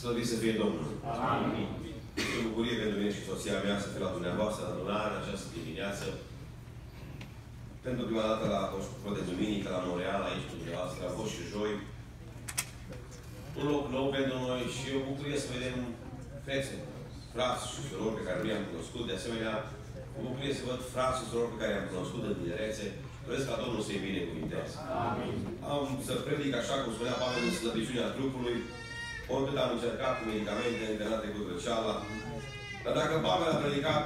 Slăvit să fie Domnul. Amin. Este o bucurie pentru mine și soția mea să fie la dumneavoastră la adunare în această dimineață. Pentru prima dată la Coșcufă de Duminică, la Montreal, aici cu dumneavoastră, a fost și joi. Un loc nou pentru noi și o bucurie să vedem fețe, frați și surori pe care nu i-am cunoscut. De asemenea, o bucurie să văd frați și surori pe care i-am cunoscut în tinerețe. Doresc ca Domnul să-i binecuvinteze. Amin. Am să predic așa cum spunea Pavel în slăbiciunea trupului, oricât am încercat cu medicamente internate cu răceala. Dar dacă Pavel a predicat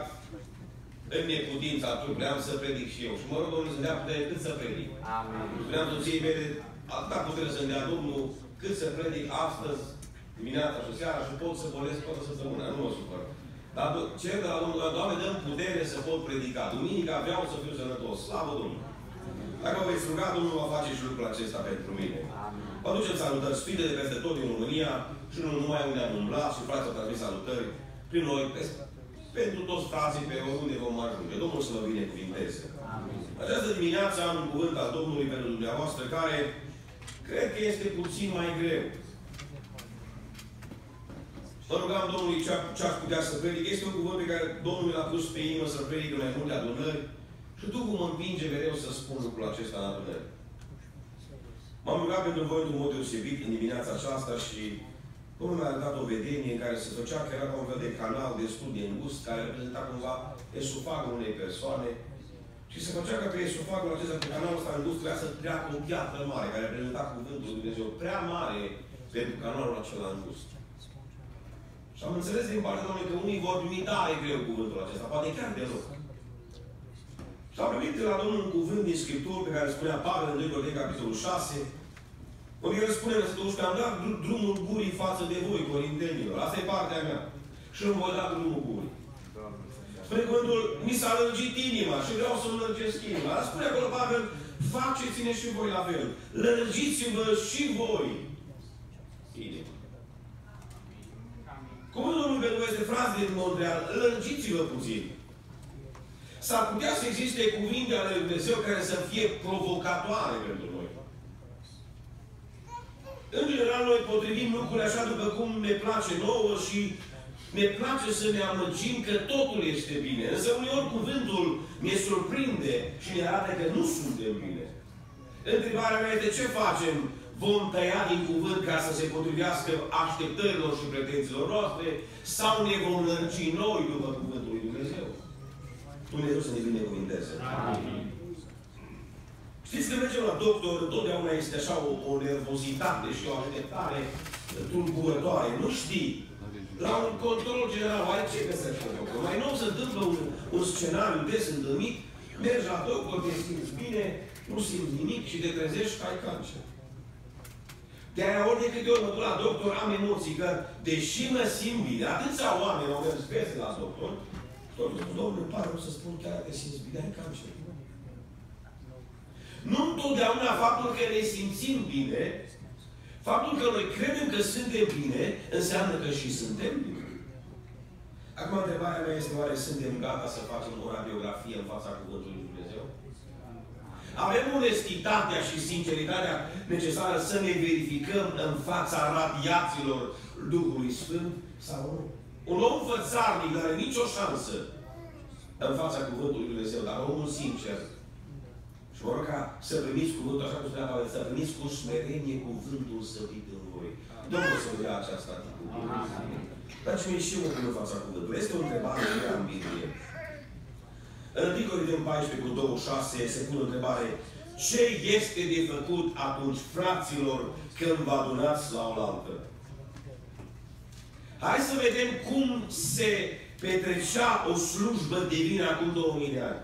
în neputința trupului, am să predic și eu. Și mă rog Domnul să-mi dea putere cât să predic. Amin. Spuneam soției mele, atâta putere să-mi dea Domnul cât să predic astăzi, dimineața și seara și pot să bolesc toată săptămâna. Nu mă supăr. Dar cer de la Domnul, Doamne, dăm putere să pot predica. Duminica vreau să fiu sănătos. Slavă Domnului! Dacă vă veți ruga, Domnul va face și lucrul acesta pentru mine. Vă aducem salutări sfide de peste tot din România și nu numai unde am umblat și frații au transmis salutări prin noi, pentru toți frații pe oriunde vom ajunge. Domnul să vă binecuvinteze. Această dimineață am un cuvânt al Domnului pentru dumneavoastră care cred că este puțin mai greu. Mă rugam Domnului ce aș putea să predic. Este un cuvânt pe care Domnul l-a pus pe inimă să predic în mai multe adunări. Și Duhul mă împinge mereu să spun lucrul acesta în adunări. M-am rugat pentru voi într-un mod deosebit în dimineața aceasta și Domnul mi-a arătat o vedenie în care se făcea că era un fel de canal destul de îngust care reprezenta cumva esofagul unei persoane și se făcea că pe esofagul acesta, pe canalul ăsta îngust, trebuia să treacă o piatră mare care reprezenta cuvântul lui Dumnezeu prea mare pentru canalul acela îngust. Și am înțeles din partea Domnului că unii vor primi, da, e greu cuvântul acesta, poate chiar de loc. Și am primit de la Domnul un cuvânt din Scriptură pe care spunea Pavel în 2 Corinteni, capitolul 6, unde el spune în versetul am dat drumul gurii față de voi, corintenilor. Asta e partea mea. Și îmi voi da drumul gurii. Spune cuvântul, mi s-a lărgit inima și vreau să lărgesc inima. Dar spune acolo Pavel, faceți-ne și voi la fel. Lărgiți-vă și voi inima. Cuvântul lui pentru este frază din Montreal, lărgiți-vă puțin. S-ar putea să existe cuvinte ale Lui Dumnezeu care să fie provocatoare pentru noi. În general, noi potrivim lucrurile așa după cum ne place nouă și ne place să ne amăgim că totul este bine. Însă uneori cuvântul ne surprinde și ne arată că nu suntem bine. Întrebarea mea este ce facem? Vom tăia din cuvânt ca să se potrivească așteptărilor și pretențiilor noastre sau ne vom lărgi noi după cuvântul lui Dumnezeu? Dumnezeu să ne binecuvinteze. Amin. Știți că mergem la doctor, întotdeauna este așa o, o nervozitate și o așteptare tulburătoare. Nu știi. La un control general, oare ce găsești la doctor? Mai nou se întâmplă un, un scenariu des întâlnit, mergi la doctor, te simți bine, nu simți nimic și te trezești că ai cancer. De aia ori de câte ori mă duc la doctor, am emoții că, deși mă simt bine, atâția oameni au mers peste la doctor, tot domnul, îmi pare să spun chiar că simți bine, ai cancer. Nu întotdeauna faptul că ne simțim bine, faptul că noi credem că suntem bine, înseamnă că și suntem bine. Acum, întrebarea mea este, oare suntem gata să facem o radiografie în fața Cuvântului Lui Dumnezeu? Avem onestitatea și sinceritatea necesară să ne verificăm în fața radiațiilor Duhului Sfânt sau nu? Un om fățarnic nu are nicio șansă în fața Cuvântului Lui Dumnezeu, dar omul sincer și mă rog ca să primiți cuvântul, așa cum spunea Pavel, să primiți cu smerenie cuvântul săvit în voi. Domnul să dea această atitudine. Dați-mi și eu în fața cuvântului. Este o întrebare care am Biblie. În 1 Corinteni 14 cu 26 se pune o întrebare. Ce este de făcut atunci, fraților, când vă adunați la oaltă? Hai să vedem cum se petrecea o slujbă divină acum 2000 de ani.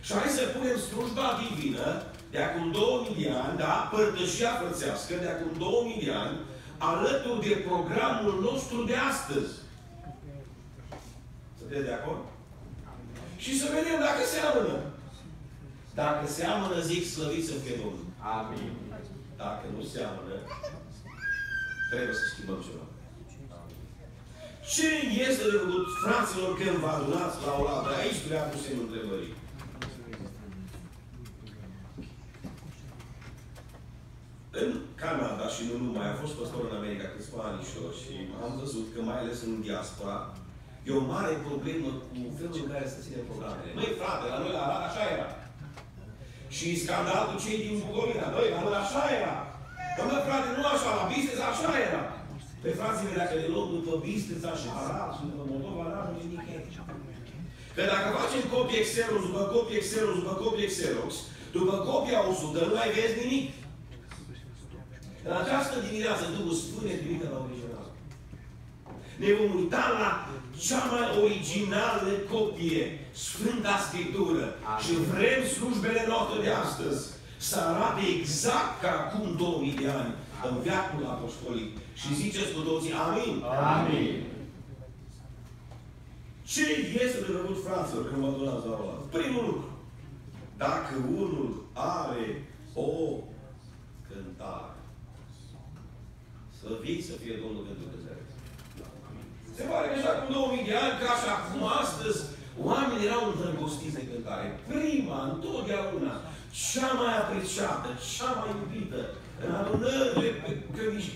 Și hai să punem slujba divină de acum 2000 de ani, da, părtășia frățească de acum 2000 de ani, alături de programul nostru de astăzi. Sunteți de acord? Și să vedem dacă seamănă. Dacă seamănă, zic, slăvit să fie Domnul. Amin. Dacă nu seamănă, trebuie să schimbăm ceva. Ce este de făcut, fraților, când vă adunați la o lată? Aici prea pusem întrebării. În Canada și nu numai, am fost păstor în America câțiva ani și am văzut că mai ales în diaspora, e o mare problemă cu felul în care se ține programele. Măi, frate, la noi la Arad așa era. Și scandal cu cei din Bucovina. Băi, la noi așa era. Domnule frate, nu așa, la Bistrița așa era. Pe frații dacă le luăm după Bistrița și Arad și după Moldova, n-ajunge nicăieri. Că dacă facem copii Xerox după copii Xerox după copii Xerox, după copia 100 nu mai vezi nimic. În această dimineață Duhul Sfânt ne trimite la original. Ne vom uita la cea mai originală copie, Sfânta Scriptură. Amin. Și vrem slujbele noastre de astăzi să arate exact ca acum 2000 de ani, în viacul apostolic. Și ziceți cu toții, Amin. Amin. Ce este de făcut, fraților, când mă donați la ăla? Primul lucru. Dacă unul are o cântare, să vii să fie Domnul pentru cântare. Se pare că așa acum 2000 de ani, ca și acum astăzi, oamenii erau îndrăgostiți de cântare. Prima, întotdeauna, cea mai apreciată, cea mai iubită, în adunările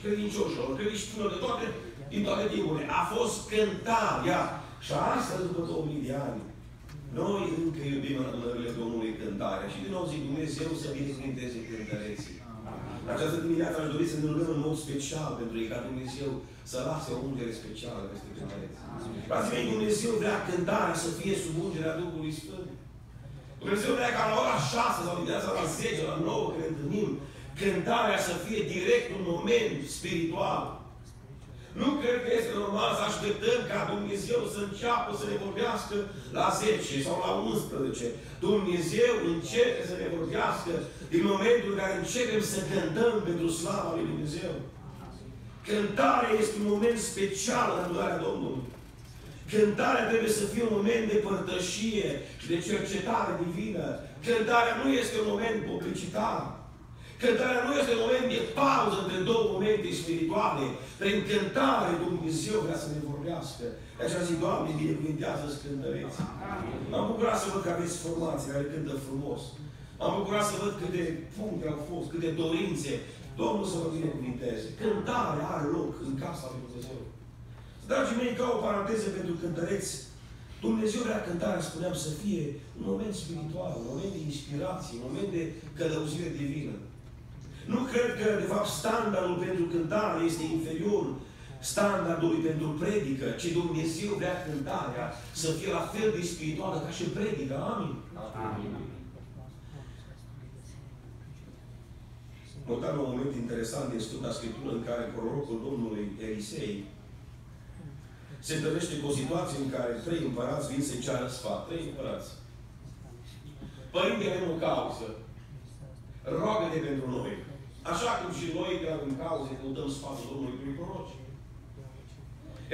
credincioșilor, credincioșilor de toate, din toate timpurile, a fost cântarea. Și astăzi, după 2000 de ani, noi încă iubim în adunările Domnului cântarea și din nou zic Dumnezeu să binecuvinteze cântăreții. În această dimineață aș dori să ne rugăm în mod special pentru ei, ca Dumnezeu să lase o ungere specială peste cântăreți. Frații mei, Dumnezeu vrea cântarea să fie sub ungerea Duhului Sfânt. Dumnezeu vrea ca la ora 6 sau dimineața la 10, la 9, când ne întâlnim, cântarea să fie direct un moment spiritual. Nu cred că este normal să așteptăm ca Dumnezeu să înceapă să ne vorbească la 10 sau la 11. Dumnezeu începe să ne vorbească din momentul în care începem să cântăm pentru slava lui Dumnezeu. Cântarea este un moment special în adunarea Domnului. Cântarea trebuie să fie un moment de părtășie și de cercetare divină. Cântarea nu este un moment publicitar. Cântarea nu este un moment de pauză între două momente spirituale. Prin cântare Dumnezeu vrea să ne vorbească. De aceea zic, Doamne, binecuvintează cântăreți. M-am bucurat să văd că aveți formații care cântă frumos. M-am bucurat să văd câte puncte au fost, câte dorințe. Domnul să vă binecuvinteze. Cântarea are loc în casa lui Dumnezeu. Dragii mei, ca o paranteză pentru cântăreți, Dumnezeu vrea cântarea, spuneam, să fie un moment spiritual, un moment de inspirație, un moment de călăuzire divină. Nu cred că, de fapt, standardul pentru cântare este inferior standardului pentru predică, ci Dumnezeu vrea cântarea să fie la fel de spirituală ca și predică. Amin. Amin. Notam un moment interesant din Sfânta Scriptură în care prorocul Domnului Elisei se întâlnește cu o situație în care trei împărați vin să-i ceară sfat. Trei împărați. Părinte, avem o cauză. Roagă-te pentru noi. Așa cum și noi, de în cauze, căutăm sfatul Domnului prin proroci.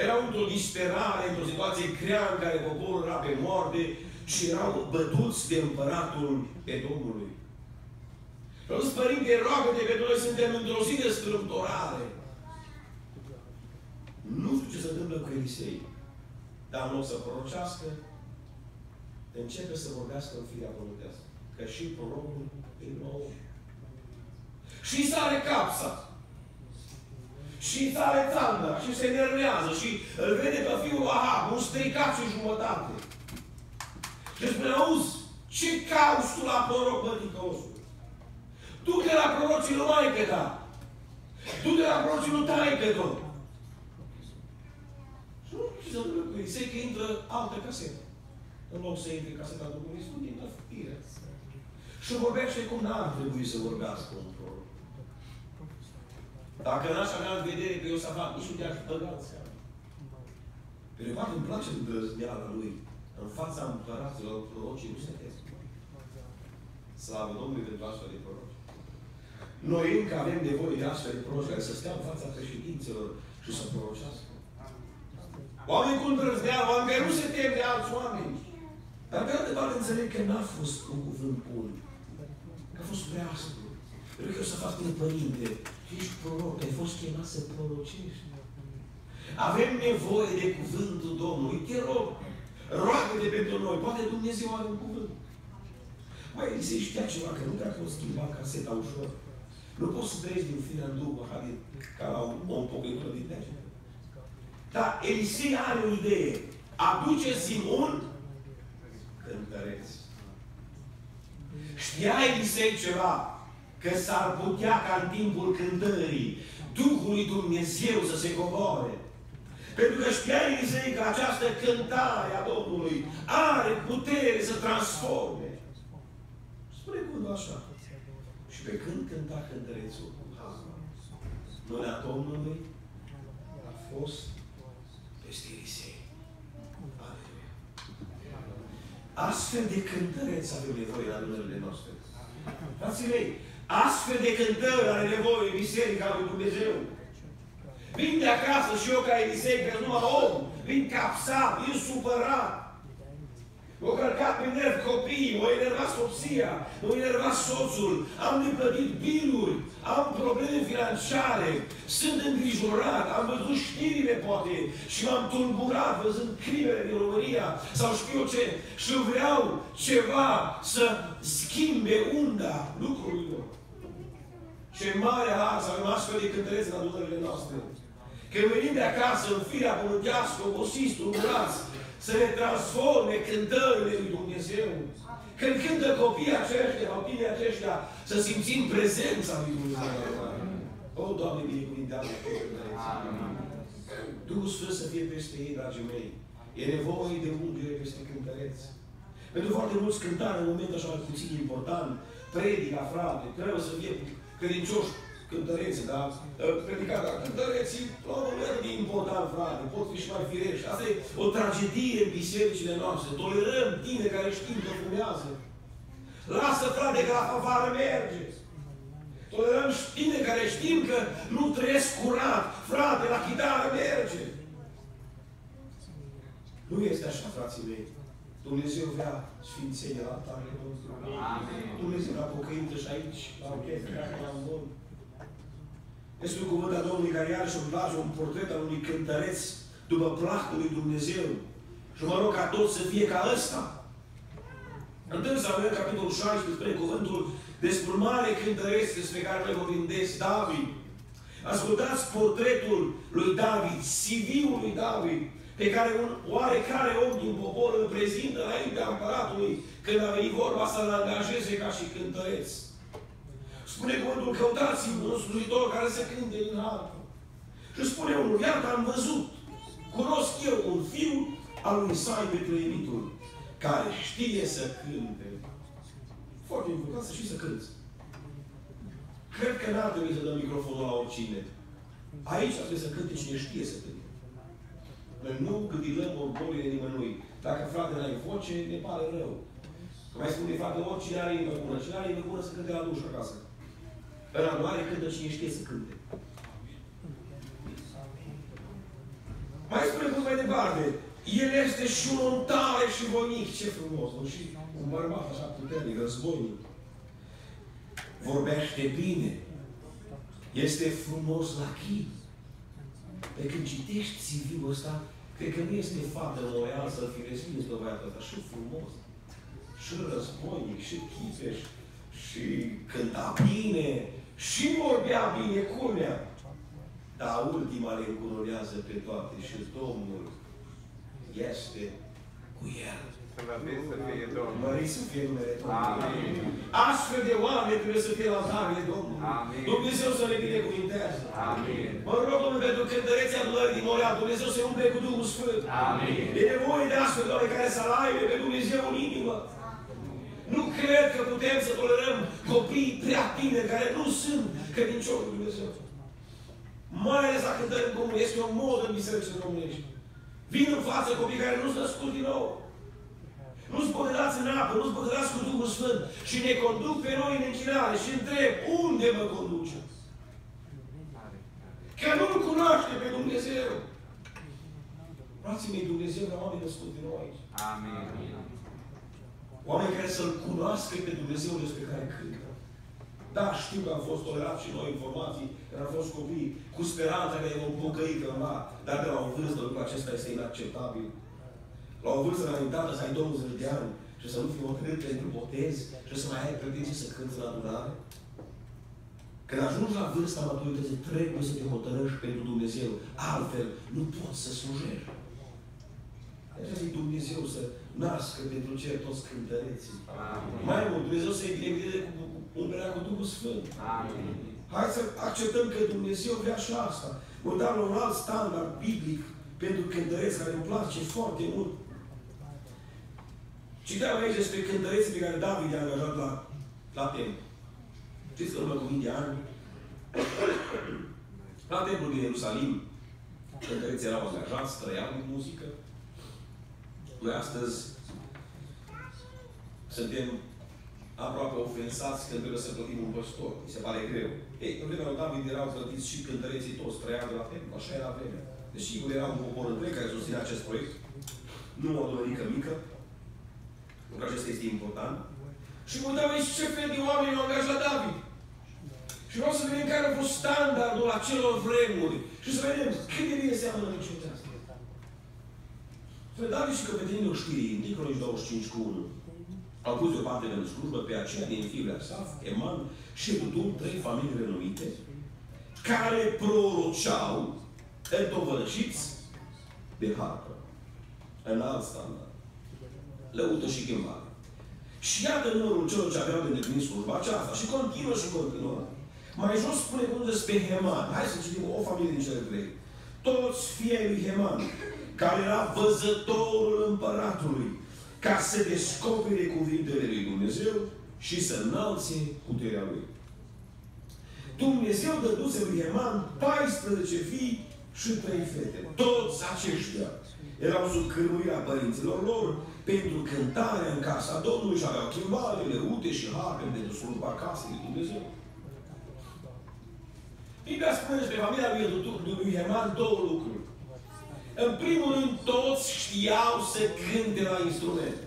Erau într-o disperare, într-o situație grea în care poporul era pe moarte și erau bătuți de împăratul Edomului. Vreau să Părinte, roagă-te pentru noi, suntem într-o zi de strâmtorare. Nu știu ce se întâmplă cu Elisei, dar în loc să prorocească, începe să vorbească în firea pământească. Că și prorocul e nou. Și sare capsa. Și sare țandă. Și se nervează. Și îl vede pe fiul Ahab, un stricat și jumătate. Și spune, auzi, ce cauți tu la proroc, băticăosul? Du-te la prorocii lui maică ta. Du-te la prorocii lui taică tot. Și nu știu ce se întâmplă cu ei. Se că intră altă casetă. În loc să intre caseta Duhului Sfânt, intră fire. Și vorbește cum n-ar trebui să vorbească un proroc. Dacă n-aș avea în vedere pe Iosafat, nici nu te-aș băga în seama. Pe de parte îmi place îndrăzneala lui. În fața împăraților prorocii nu se tesc. Slavă Domnului pentru astfel de proroci. Noi încă avem nevoie de astfel de proroci care să stea în fața președinților și să prorocească. Oameni cu îndrăzneală, oameni care nu se tem de alți oameni. Dar pe altă parte înțeleg că n-a fost un cuvânt bun. Că a fost prea aspru. Pentru că eu să fac tine părinte, ești proroc, ai fost chemat să prorocești. Avem nevoie de cuvântul Domnului. Te rog, roagă-te pentru noi. Poate Dumnezeu are un cuvânt. Mai se știa ceva, că nu te-a fost schimba caseta ușor. Nu poți să trăiești din fine în Duhul, așa, din, ca la un om pocăit din lege. Dar Elisei are o idee. Aduceți un cântăreț. Știa Elisei ceva? Că s-ar putea ca în timpul cântării Duhul lui Dumnezeu să se coboare. Pentru că știa Elisei că această cântare a Domnului are putere să transforme. Spune cuvântul așa. Și pe când cânta cântărețul, mâna Domnului a fost peste Elisei. Astfel de cântăreți avem nevoie la adunările noastre. Frații mei, astfel de cântări are nevoie Biserica lui Dumnezeu. Vin de acasă și eu ca Elisei, că numai om, vin capsat, vin supărat. O călcat pe nerv copiii, o enervat soția, o enervat soțul, am neplătit biluri, am probleme financiare, sunt îngrijorat, am văzut știrile poate și m-am tulburat văzând crimele din România sau știu eu ce și vreau ceva să schimbe unda lucrurilor. Ce mare har să avem astfel de cântăreți în adunările noastre. Când venim de acasă în firea pământească, obosiți, tulburați, să ne transforme cântările lui Dumnezeu. Când cântă copiii aceștia, copiii aceștia, să simțim prezența lui Dumnezeu. O, Doamne, binecuvintează Duhul Sfânt să fie peste ei, dragii mei. E nevoie de ungere peste cântăreți. Pentru foarte mulți cântare, în momentul așa puțin important, predica, frate, trebuie să fie credincioși cântărețe, da? Predicat, dar cântăreții, la un moment de important, frate, pot fi și mai firești. Asta e o tragedie în bisericile noastre. Tolerăm tine care știm că fumează. Lasă, frate, că la afară merge. Tolerăm tine care știm că nu trăiesc curat. Frate, la chitară merge. Nu este așa, frații mei. Dumnezeu vrea sfințenie la altarele nostru. Dumnezeu vrea pocăință și aici, la orchestra, la un este un cuvânt al Domnului care iarăși îmi place un portret al unui cântăreț după placul lui Dumnezeu. Și mă rog ca toți să fie ca ăsta. Întâi să avem capitolul 16 spre cuvântul despre un mare cântăreț despre care noi vorbim des, David. Ascultați portretul lui David, CV-ul lui David, pe care un oarecare om din popor îl prezintă înaintea împăratului când a venit vorba să-l angajeze ca și cântăreț. Spune cuvântul, căutați un slujitor care să cânte din harpă. Și spune unul, iată am văzut, cunosc eu un fiu al lui Isai Betlehemitul, care știe să cânte. Foarte important să știi să cânți. Cred că n-ar trebui să dăm microfonul la oricine. Aici trebuie să cânte cine știe să cânte. Noi nu gândilăm orgolile nimănui. Dacă frate n-ai voce, ne pare rău. Că mai spune frate, oricine are inimă bună. Cine are inimă bună să cânte la duș acasă. În anuare cântă cine știe să cânte. Mai spune cum mai departe. El este și un om tare și voinic. Ce frumos. Nu? Și un bărbat așa puternic, războinic. Vorbește bine. Este frumos la chip. Pe când citești CV-ul ăsta, cred că nu este fată loial să fi respins pe băiatul ăsta. Și frumos. Și războinic, și chipeș, și cânta bine, și vorbea bine culmea. Dar ultima le încunurează pe toate și Domnul este cu el. Mărit să fie numele Domnului. Astfel de oameni trebuie să fie la altarele Domnului. Amin. Dumnezeu să le binecuvinteze. Amin. Mă rog, Domnul, pentru cântăreția adunării din Morea, Dumnezeu să umple cu Duhul Sfânt. Amin. E nevoie de astfel de oameni care să-L aibă pe Dumnezeu în inimă. Nu cred că putem să tolerăm copii prea tineri care nu sunt credincioși lui Dumnezeu. Mai ales la cântări în comun. Este o modă în bisericile românești. Vin în față copii care nu sunt născuți din nou. Nu sunt botelați în apă, nu sunt botelați cu Duhul Sfânt și ne conduc pe noi în închinare și întreb, unde mă conduce? Că nu-L cunoaște pe Dumnezeu. Frații mei, Dumnezeu la oameni născuți din nou aici. Amin. Oameni care să-L cunoască pe Dumnezeu despre care cântă. Da, știu că am fost tolerat și noi informații, că am fost copii cu speranța că e o bucăi cândva, dar de la o vârstă lucrul acesta este inacceptabil. La o vârstă înaintată să ai 20 de ani și să nu fii hotărât pentru botez și să mai ai pretenții să cânți în adunare? Când ajungi la vârsta maturității, trebuie să te hotărăști pentru Dumnezeu. Altfel, nu poți să slujești. Așa zic Dumnezeu să nască pentru cer toți cântăreții. Amin. Mai mult, Dumnezeu să-i binecuvânteze cu umbrea cu Duhul Sfânt. Amin. Hai să acceptăm că Dumnezeu vrea și asta. Mă dau la un alt standard biblic pentru cântăreți care îmi place foarte mult. Citeam aici despre cântăreții pe care David i-a angajat la, la templu. Știți că urmă cu mii de ani, la templul din Ierusalim, cântăreții erau angajați, trăiau în muzică. Noi astăzi suntem aproape ofensați când trebuie să plătim un păstor. Mi se pare greu. Ei, în vremea lui David erau plătiți și cântăreții toți, trăiau de la templu. Așa era vremea. Deci, sigur, era un popor întreg care susținea acest proiect. Nu o domenică mică. Pentru că acesta este important. Și mă uitam aici ce fel de oameni au angajat David. Și vreau să vedem care a fost standardul acelor vremuri. Și să vedem cât de bine seamănă niciodată asta. Spre David și căpetenii știrii, în Nicolae 25 cu 1, au pus deoparte pentru slujbă pe aceea din fiul Asaf, Eman și Budum, trei familii renumite, care proroceau întovărășiți de harpă. În alt standard. Lăută și chemare. Și iată numărul celor ce aveau de îndeplinit slujba aceasta. Și continuă și continuă. Mai jos spune cum despre Heman. Hai să citim o familie din cele trei. Toți fiii lui Heman, care era văzătorul împăratului, ca să descopere cuvintele lui Dumnezeu și să înalțe puterea lui. Dumnezeu dăduse lui Heman 14 fii și trei fete. Toți aceștia erau sub cârmuirea părinților lor pentru cântarea în casa Domnului și aveau chimbalele, ute și harpe pentru slujba casei lui Dumnezeu. Biblia spune despre familia lui, lui Heman două lucruri. În primul rând, toți știau să cânte la instrument.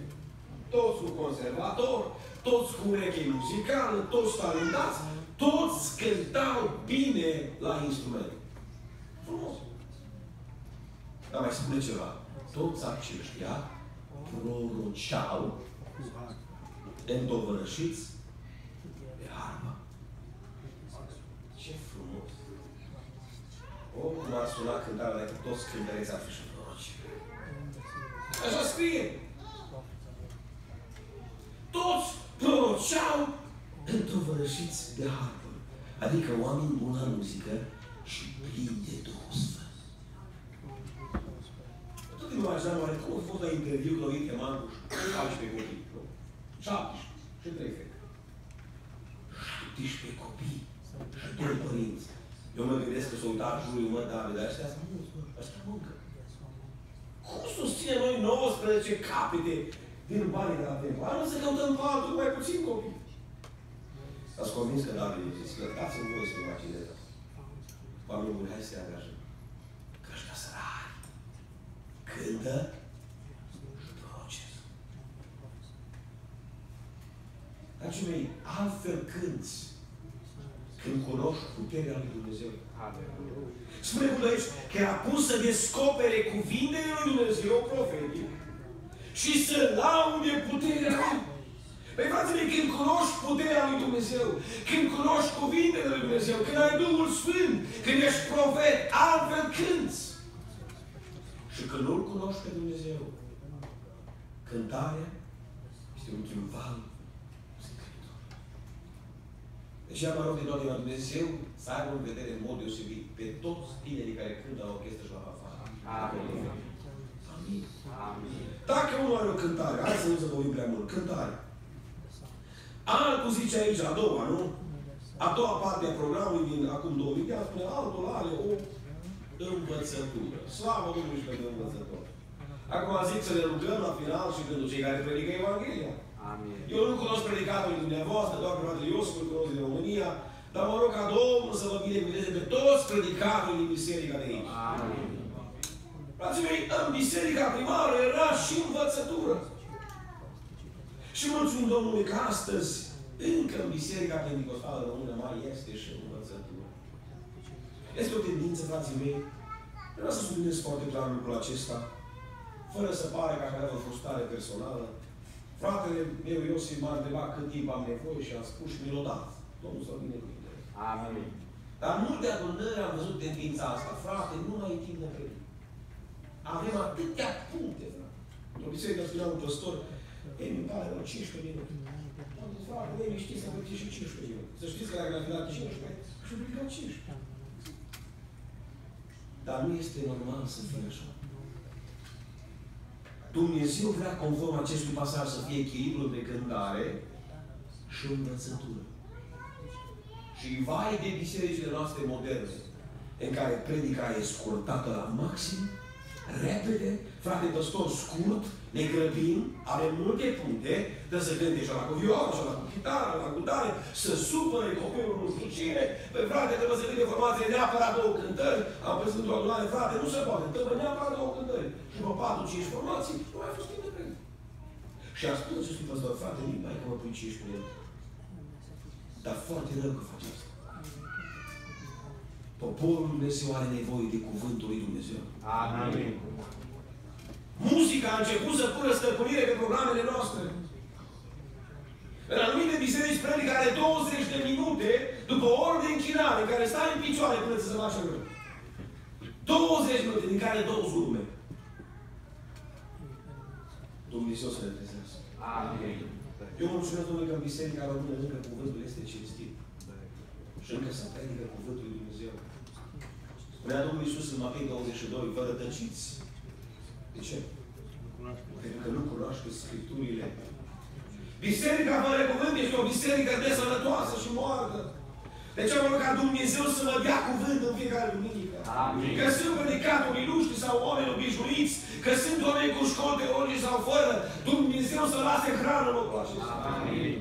Toți cu conservator, toți cu ureche muzicală, toți talentați, toți cântau bine la instrument. Frumos. Dar mai spune ceva. Toți aceștia proroceau întovărășiți pe armă. Ce frumos! O, cum ar suna cântarea dacă toți cântăreți ar fi și proroci. Așa scrie. Toți proroceau întovărășiți de harpă. Adică oameni buni la muzică și plini de Duhul Sfânt imaginam oare cum a fost la interviu la Uite Mancu cu 14 copii, nu? 17 și 3 fete. 17 copii și 2 părinți. Eu mă gândesc că s-a uitat jurul, mă, da, dar ăștia sunt mulți, mă, ăștia mâncă. Cum susține noi 19 capete din banii de la templu? Hai să căutăm pe altul mai puțin copii. Ați convins că David a zis, lăsați-mi voi să imaginez. Oamenii buni, hai să te angajăm. Că ăștia săraci cântă și proces. Dragii mei, altfel cânți când cunoști puterea lui Dumnezeu. Spune cu aici că era pus să descopere cuvintele lui Dumnezeu profetic și să laude puterea lui. Păi, frații mei, când cunoști puterea lui Dumnezeu, când cunoști cuvintele lui Dumnezeu, când ai Duhul Sfânt, când ești profet, altfel cânți. Și că nu-L cunoști pe Dumnezeu, cântarea este un triumfal Scriptur. Deci mă rog din nou de la Dumnezeu să aibă în vedere în mod deosebit pe toți tinerii care cântă la orchestră și la afară. Amin. Amin. Amin. Dacă unul are o cântare, hai să nu să vorbim prea mult, cântare. Altul zice aici, a doua, nu? A doua parte a programului din acum două ani, spune, altul are o învățătură. Slavă Domnului și pentru învățător. Acum zic să ne rugăm la final și pentru cei care predică Evanghelia. Amin. Eu nu cunosc predicatorul dumneavoastră, doar pe fratele Iosif, îl cunosc din România, dar mă rog ca Domnul să vă binecuvânteze pe toți predicatorii din biserica de aici. Amin. Frații mei, în biserica primară era și învățătură. Și mulțumim Domnului că astăzi, încă în biserica pentecostală română mai este și învățătură. Este o tendință, frații mei, vreau să subliniez foarte clar lucrul acesta, fără să pare că aș avea o frustrare personală. Fratele meu, Iosif, m-a întrebat cât timp am nevoie și am spus și mi l-a dat. Domnul să bine binecuvânteze. Amin. Dar multe adunări am văzut tendința asta. Frate, nu mai e timp de predică. Avem atâtea puncte, frate. Într-o biserică spunea un păstor, ei, mi pare vreo 15 minute. Am zis, frate, ei, știți să vă și 15 minute. Să știți că dacă l-a 15, și predicat 15. Dar nu este normal să fie așa. Dumnezeu vrea, conform acestui pasaj, să fie echilibru între cântare și învățătură. Și vai de bisericile noastre moderne, în care predica e scurtată la maxim, repede, frate păstor scurt, ne grăbim, avem multe puncte, trebuie să cânte și la cu vioară, și la cu chitară, la cu tare, să supăre copilul nu știu cine, pe frate trebuie să cânte formație neapărat două cântări, am văzut într-o adunare, frate, nu se poate, trebuie neapărat două cântări. Și după patru, cinci formații, nu mai a fost timp de predică. Și a spus acestui păstor, frate, nici mai că mă pui 15 minute. Dar foarte rău că face asta. Poporul Dumnezeu are nevoie de cuvântul lui Dumnezeu. Amin. Muzica a început să pună stăpânire pe programele noastre. În anumite biserici predică are 20 de minute după o oră de închinare în care stai în picioare până să se facă rău. 20 minute, din care două zurme. Dumnezeu să ne trezească. Amin. Eu mulțumesc Domnului că în Biserica Română încă cuvântul este cinstit. Și încă se predică cuvântul lui Dumnezeu. Spunea Domnul Iisus în Matei 22, vă rătăciți. De ce? Pentru că nu cunoașteți Scripturile. Biserica fără cuvânt este o biserică desănătoasă și moartă. De ce am ca Dumnezeu să mă dea cuvânt în fiecare duminică? Amin. Că sunt predicatorii luști sau oameni obișnuiți, că sunt oameni cu școli teologici sau fără, Dumnezeu să lase hrană în locul acesta. Amin.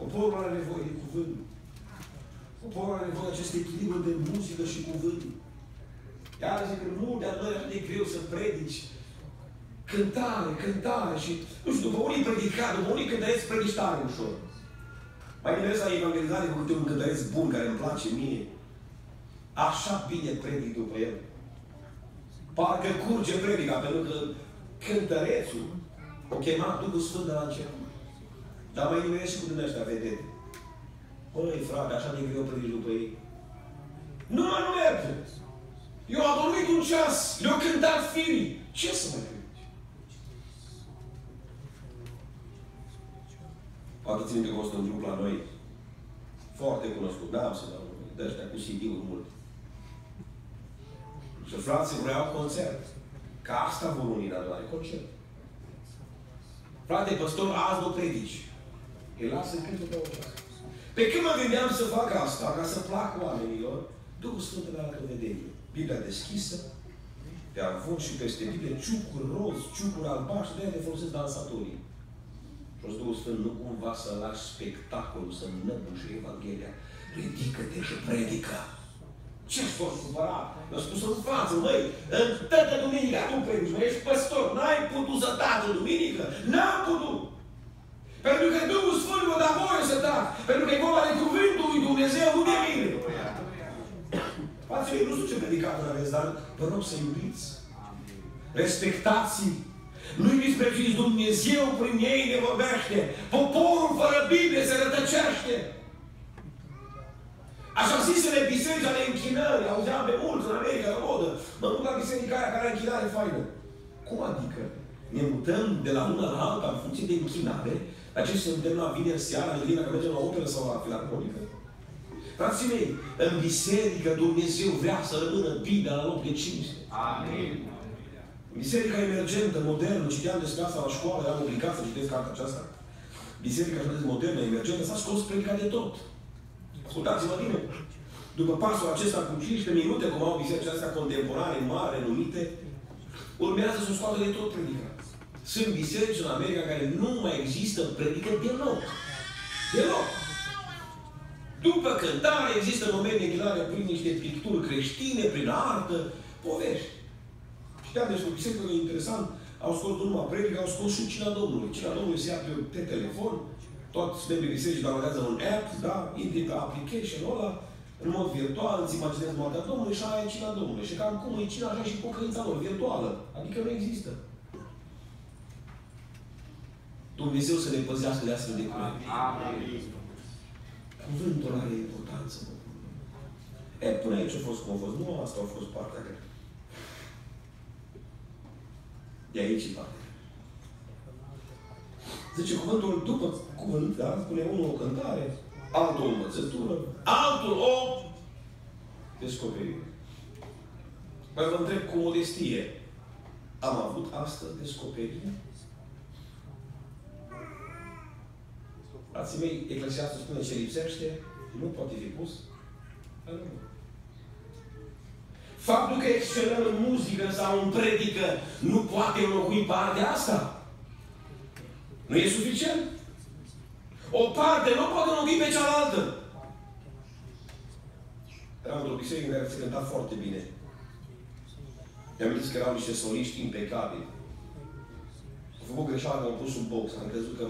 Poporul are nevoie de cuvânt. Poporul are nevoie de acest echilibru de muzică și cuvânt. Iar zic că multe adunări atât de greu să predici. Cântare, cântare și, nu știu, după unii predica, după unii cântăreți predici tare ușor. Mai bine la evangelizare cu câte un cântăreț bun care îmi place mie. Așa bine predic după el. Parcă curge predica, pentru că cântărețul o chemat Duhul Sfânt de la început. Dar mai nimeresc și cu din ăștia, vedete. Băi, frate, așa de greu predici după ei. Nu mai nu merge. Eu am dormit un ceas, le-au cântat firii. Ce să mai predici? Poate țin că a fost un grup la noi, foarte cunoscut, n-am să dau nume, de ăștia cu CD-uri multe. Și frații vreau concert. Ca asta vor unii la doar concert. Frate, păstor, azi nu predici. Îi lasă în cântă două ceas. Pe când mă gândeam să fac asta, ca să plac oamenilor, Duhul Sfânt mi-a dat o vedenie. Biblia deschisă, pe avon și peste Biblie, ciucuri roz, ciucuri albaștri, de aia le folosesc dansatorii. Și o Duhul Sfânt, nu cumva să lași spectacolul, să năbușe Evanghelia. Ridică-te și predică. Ce s-o supărat? Mi-a spus în față, măi, în toată duminica tu predici, mă, ești păstor, n-ai putut să taci în duminică? N-am putut. Pentru că Duhul Sfânt vă da voie să tac. Pentru că e vorba de cuvântul lui Dumnezeu, nu de mine. Fraților, nu știu ce predicator aveți, dar vă rog să iubiți. Respectați-i. Nu-i disprețuiți Dumnezeu prin ei ne vorbește. Poporul fără Biblie se rătăcește. Așa zisele biserici ale închinării, auzeam pe mulți în America, la modă. Mă duc la biserica aia care are închinare faină. Cum adică? Ne mutăm de la una la alta în funcție de închinare? La ce suntem la vineri seara, de vineri că mergem la operă sau la filarmonică? Frații mei, în biserică Dumnezeu vrea să rămână Biblia la loc de cinste. Amin. Biserica emergentă, modernă, citeam despre asta la școală, eram obligat să citesc cartea aceasta. Biserica așa modernă, emergentă, s-a scos predica de tot. Ascultați-mă bine. După pasul acesta cu 15 minute, cum au bisericile astea contemporane, mari, renumite, urmează să scoată de tot predica. Sunt biserici în America care nu mai există predică deloc. Deloc. După cântare există moment de închinare prin niște picturi creștine, prin artă, povești. Știam despre biserică că e interesant, au scos nu numai predică, au scos și cina Domnului. Cina Domnului se ia pe, pe telefon, toți membrii bisericii downloadează un app, da? Intri pe application-ul ăla, în mod virtual, îți imaginezi moartea Domnului și aia e cina Domnului. Și cam cum e cina așa și pocăința lor, virtuală. Adică nu există. Dumnezeu să ne păzească de astfel de curări. Amin. Cuvântul are importanță. E, până aici a fost cum a fost. Nu asta a fost partea grea. De aici e partea Zice cuvântul după cuvânt, da? Spune unul o cântare, altul o învățătură, altul o descoperire. Mai vă întreb cu modestie. Am avut astăzi descoperire? Frații mei, Eclesiastul spune ce lipsește, nu poate fi pus. Faptul că excelăm în muzică sau în predică nu poate înlocui partea asta. Nu e suficient? O parte nu poate înlocui pe cealaltă. Eram într-o biserică în care se cânta foarte bine. Mi-am că erau niște soliști impecabili. Am făcut greșeală, am pus un box, am crezut că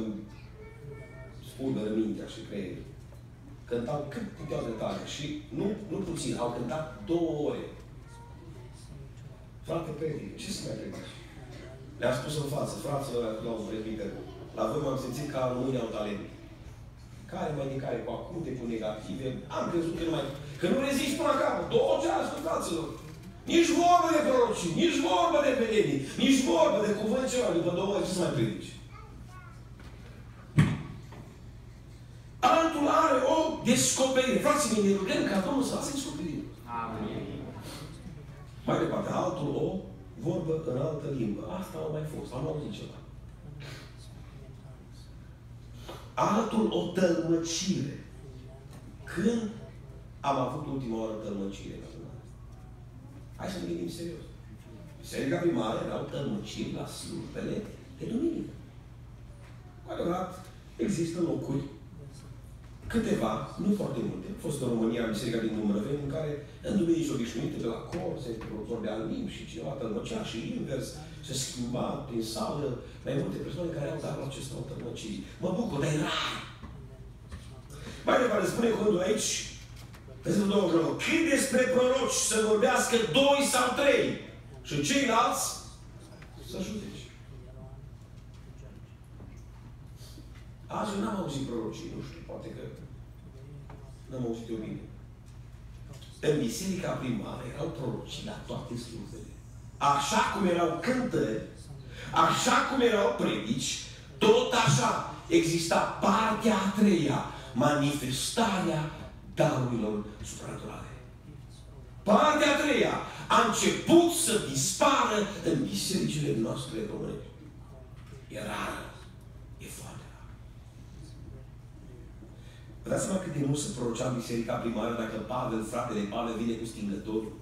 îmi spulberă mintea și creierul. Cântau cât puteau de tare și nu, nu puțin, au cântat două ore. Frate, predică, ce să mai predici? Le-am spus în față, fraților, la un prezbiter, la voi m-am simțit ca românii au talent. Care mai de care, cu acute, cu negative, am crezut că nu mai... Că nu rezist până acum. Două ceasuri, fraților. Nici vorbă de prorocii, nici vorbă de vedenii, nici vorbă de cuvânt ceva. După două ori ce să mai predici? Altul are o descoperire. Frații mei, ne rugăm ca Domnul să lasă descoperire. Amin. Mai departe, altul o vorbă în altă limbă. Asta a mai fost, am auzit ceva. Altul o tălmăcire. Când am avut ultima oară tălmăcire la Hai să ne gândim serios. Biserica primară erau tălmăciri la slujbele de duminică. Cu adevărat, există locuri, câteva, nu foarte multe. A fost în România, Biserica din Dumrăveni, în care în duminici obișnuite de la cor, se vorbea în limbi și cineva tălmăcea și invers, se schimba prin sală mai multe persoane care au darul acesta o tălmăciri. Mă bucur, dar e rar. Mai departe, spune cuvântul aici, Versetul 29. Cât despre proroci să vorbească doi sau trei și ceilalți să judeci. Azi eu n-am auzit prorocii, nu știu, poate că n-am auzit eu bine. În biserica primară erau prorocii la toate slujbele. Așa cum erau cântări, așa cum erau predici, tot așa exista partea a treia, manifestarea darurilor supranaturale. Partea a treia a început să dispară în bisericile noastre românești. E rară. E foarte rară. Vă dați seama cât de mult se producea în biserica primară dacă Pavel, fratele Pavel, vine cu stingătorul?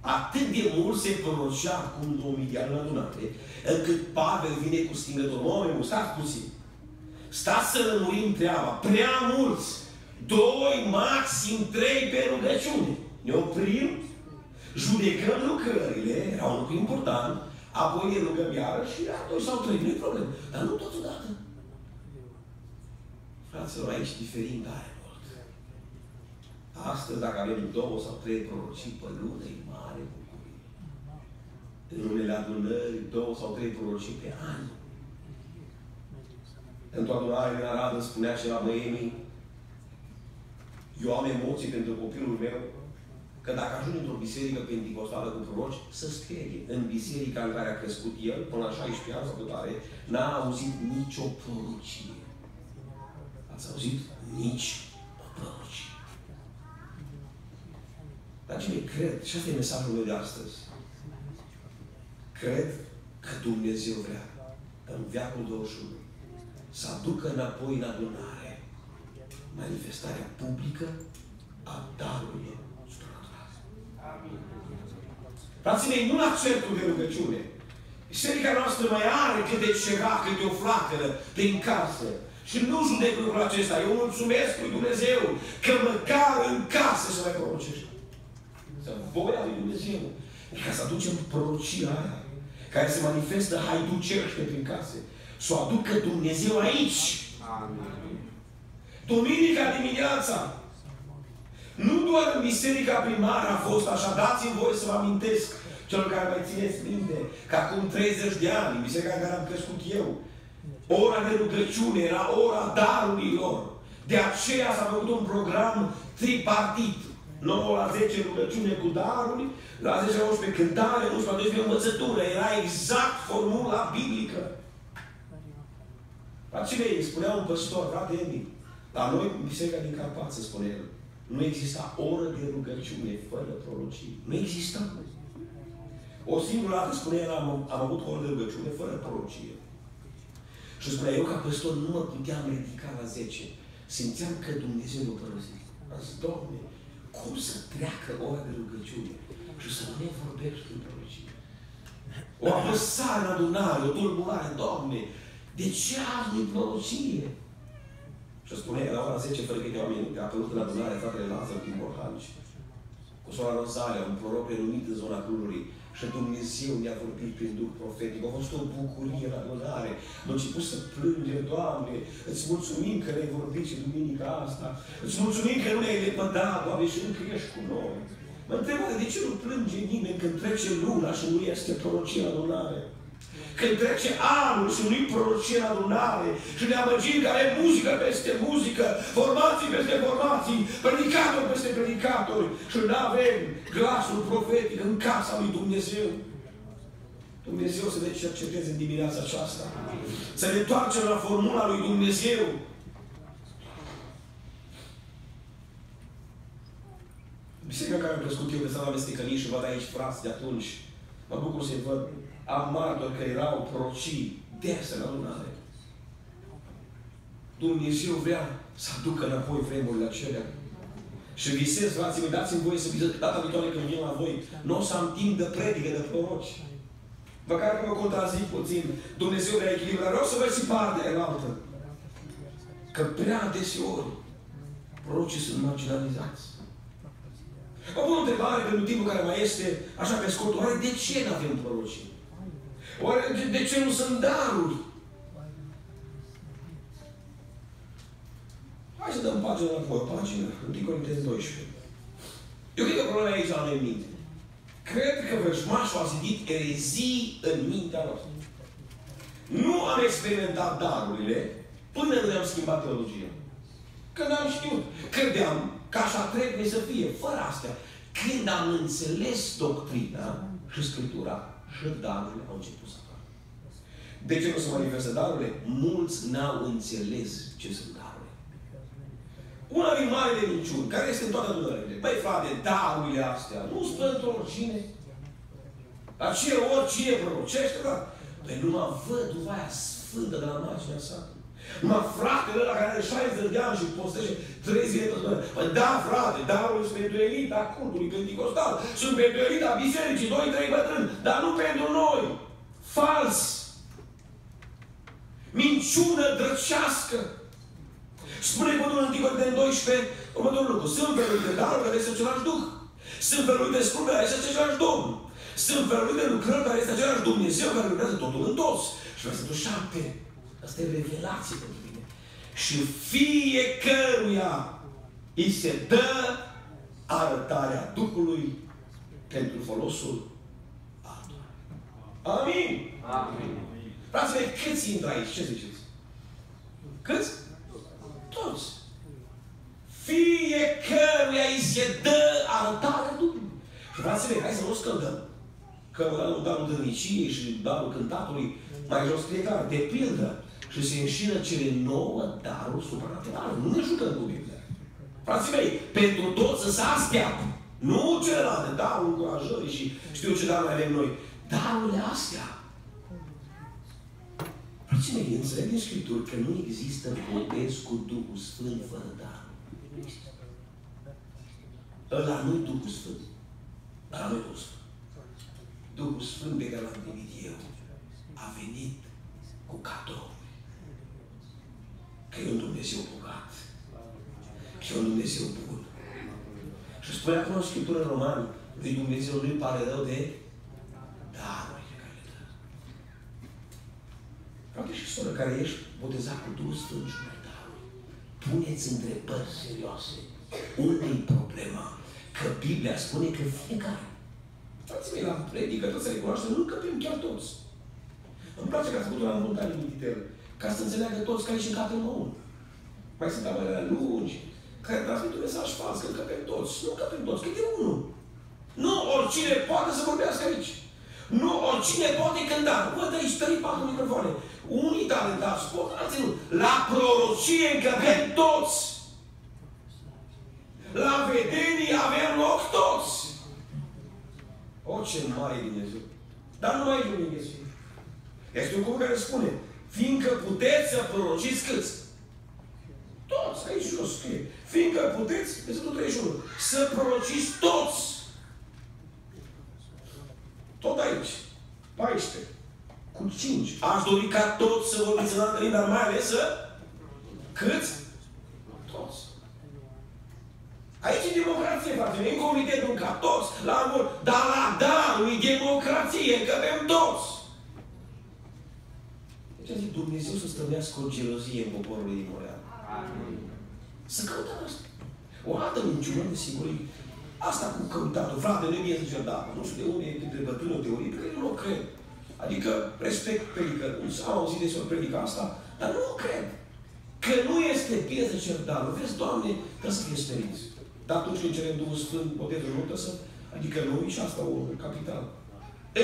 Atât de mult se producea acum 2000 de ani la adunare, încât Pavel vine cu stingătorul. Oameni, stați puțin. Stați să lămurim treaba. Prea mulți doi, maxim trei pe rugăciune. Ne oprim, judecăm lucrările, era un lucru important, apoi ne rugăm iară și la doi sau trei, nu-i problemă. Dar nu totodată. Fraților, aici diferim tare mult. Astăzi, dacă avem două sau trei prorocii pe lună, e mare bucurie. În unele adunări, două sau trei prorocii pe an. Într-o adunare în Arad spunea și la băienii, eu am emoții pentru copilul meu că dacă ajunge într-o biserică pentecostală cu proroci, să scrie. În biserica în care a crescut el, până la 16 ani sau tare, n-a auzit nicio prorocie. Ați auzit? Nici o prorocie. Dar cine cred, și asta e mesajul meu de astăzi, cred că Dumnezeu vrea în viacul 21 să aducă înapoi în adunare manifestarea publică a darurilor supranaturale. Frații mei, nu la certul de rugăciune. Biserica noastră mai are câte ceva, câte o flacără prin casă. Și nu judec lucrul acesta. Eu mulțumesc lui Dumnezeu că măcar în casă să mai prorocești. Să voia lui Dumnezeu. Ca să aducem prorocia aia care se manifestă haiducește prin case. Să o aducă Dumnezeu aici. Amin. Duminica dimineața. Nu doar în biserica primară a fost așa, dați-mi voi să vă amintesc celor care mai țineți minte, că acum 30 de ani, în biserica în care am crescut eu, ora de rugăciune era ora darurilor. De aceea s-a făcut un program tripartit. 9 la 10 rugăciune cu daruri, la 10 la 11 cântare, 11 la 12 învățătură. Era exact formula biblică. Frații mei, spunea un păstor, frate Emi, la noi, biserica din Carpață, spune el, nu exista oră de rugăciune fără prorocii. Nu exista. O singură dată, spune el, am, am avut o oră de rugăciune fără prorocie. Și spunea, eu ca păstor nu mă puteam ridica la 10. Simțeam că Dumnezeu nu părăsit. Am zis, Doamne, cum să treacă ora de rugăciune și să nu ne vorbești în prorocie? O apăsare în adunare, o tulburare, Doamne, de ce azi nu prorocie? Și spune la ora 10, fără câteva minute, a apărut în adunare fratele Lazar din Borhanci, cu sora Rosalia, un proroc renumit în zona Clujului, și Dumnezeu ne-a vorbit prin Duh profetic. A fost o bucurie la adunare. Am început să plângem, Doamne, îți mulțumim că ne-ai vorbit și duminica asta. Îți mulțumim că nu ne-ai lepădat, Doamne, și încă ești cu noi. Mă întreb, de ce nu plânge nimeni când trece luna și nu este prorocie la adunare? Când trece anul și nu-i prorocie în adunare și ne amăgim că avem muzică peste muzică, formații peste formații, predicatori peste predicatori și nu avem glasul profetic în casa lui Dumnezeu. Dumnezeu să ne cerceteze în dimineața aceasta. Să ne întoarcem la formula lui Dumnezeu. Biserica care am crescut eu, de s-a amestecănit și văd aici frați de atunci, mă bucur să-i văd am martori că erau procii dese la lunare. Dumnezeu vrea să aducă înapoi vremurile acelea. Și visez, frații mei, dați-mi voie să visez data viitoare când vin la voi. Nu o să am timp de predică, de proroci. Măcar că mă contrazic puțin. Dumnezeu vrea echilibra. Vreau să văd și partea înaltă. Că prea deseori prorocii sunt marginalizați. Vă pun o întrebare pentru timpul care mai este, așa pe scurt, oare de ce nu avem prorocii? Oare de, de ce nu sunt daruri? Hai să dăm pagina înapoi, o pagină, 1 Corinteni 12. Eu cred că problema aici la noi minte. Cred că vrăjmașul a zidit erezii în mintea noastră. Nu am experimentat darurile până nu ne-am schimbat teologia. Că n-am știut. Credeam că așa trebuie să fie, fără astea. Când am înțeles doctrina și Scriptura, și darurile au început să apară. De ce nu se manifestă darurile? Mulți n-au înțeles ce sunt darurile. Una din marile minciuni, care este în toate adunările. Băi, frate, darurile astea nu sunt pentru oricine. ce oricine prorocește, da? Păi numai văduva aia sfântă de la marginea sa. Numai fratele ăla care are 60 de ani și postește 3 zile pe săptămână. Păi da, frate, darul sunt pentru elita cultului pentecostal. Sunt pentru elita bisericii, 2-3 bătrâni, dar nu pentru noi. Fals. Minciună drăcească. Spune Cuvântul în Corinteni 12 următorul lucru. Sunt feluite daruri care este același Duh. Sunt feluite scrupe care este același Domn. Sunt feluite lucrări care este același Dumnezeu care lucrează totul în toți. Și versetul 7. Asta e revelație pentru tine. Și fiecăruia îi se dă arătarea Duhului pentru folosul altora. Amin. Amin. Frații mei, câți intră aici? Ce ziceți? Câți? Toți. Fiecăruia îi se dă arătarea Duhului. Și frații mei, hai să nu scăldăm. Că darul, darul dărniciei și darul cântatului, mai jos scrie clar, de pildă, și se înșiră cele nouă daruri supranaturale. Nu ne jucăm cu Biblia. Frații mei, pentru toți să astea. Nu celelalte, darul încurajării și știu ce daruri avem noi. Darurile astea Frații mei, înțeleg din Scripturi că nu există botez cu Duhul Sfânt fără dar. Nu există. Ăla nu-i Duhul Sfânt. Ăla nu-i Duhul Sfânt. Duhul Sfânt pe care l-am primit eu a venit cu cadou. Că e un Dumnezeu bogat. Că e un Dumnezeu bun. Și spune acum în Scriptură în Romani, lui Dumnezeu nu-i pare rău de darul. Frate și soră care ești botezat cu Duhul Sfânt și mai darul, puneți întrebări serioase. Unde-i problema? Că Biblia spune că fiecare. Frații mei, la predică trebuie să recunoaștem, nu încăpem chiar toți. Îmi place că ați făcut un anunțare mititel, ca să înțeleagă toți care și în capul unul. Mai sunt tabelele lungi, care transmit un mesaj fals, că încăpem toți. Nu încăpem toți, că e unul. Nu oricine poate să vorbească aici. Nu oricine poate cânta. Văd aici trei, patru microfoane. Unii talentați pot, alții nu. La prorocie încăpem toți. La vedenii avem loc toți. O, ce mare e Dumnezeu. Dar nu mai e Dumnezeu. Este un cuvânt care spune, fiindcă puteți să prorociți câți? Toți, aici jos scrie. Fiindcă puteți, versetul 31, să prorociți toți. Tot aici. 14. Cu 5. Aș dori ca toți să vorbiți în altă limbă, dar mai ales să... Câți? Toți. Aici e democrație, frate. În comitetul ca toți, la amor. Dar la darul e democrație, că avem toți. Deci zic, Dumnezeu să stănească o gelozie în poporul imoral. Să căutăm asta. O altă minciună, desigur, e asta cu căutatul. Frate, nu e zice, da, nu știu de unde e dintre bătrâni o teorie, pe care eu nu o cred. Adică respect predică, am auzit despre predică asta, dar nu o cred. Că nu este piesă certară. Vezi, Doamne, trebuie să fie speriți. Dar atunci când cerem Duhul Sfânt, botezul nu trebuie să... Adică nu, și asta o capital.